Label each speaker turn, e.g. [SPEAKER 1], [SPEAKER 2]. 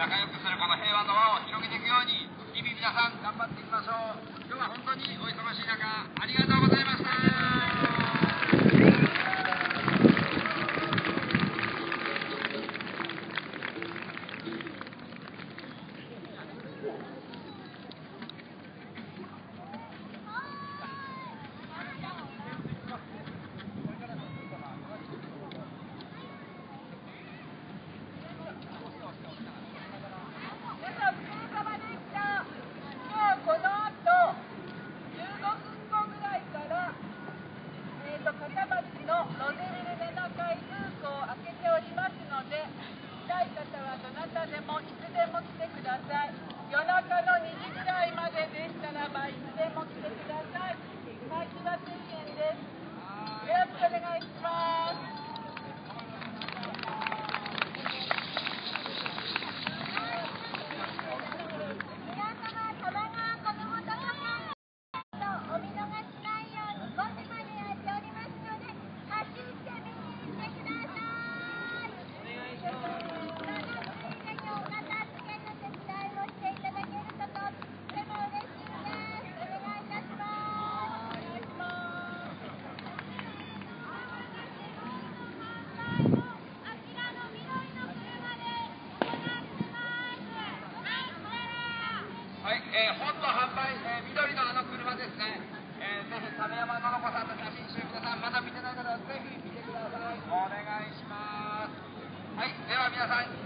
[SPEAKER 1] 仲良くするこの平和
[SPEAKER 2] の輪を広げていくように日々皆さん頑張っていきましょう。今日は本当にお忙しい中ありがとうございました。方でもいつでも来てください。夜中の2時ぐらいまででしたらばいつでも来てください。会費は1000円です。よろしくお願いします。
[SPEAKER 1] ぜひ亀山のの子さんの写真集皆さんまだ見てない方はぜひ見てください。お願いします。はいでは皆さん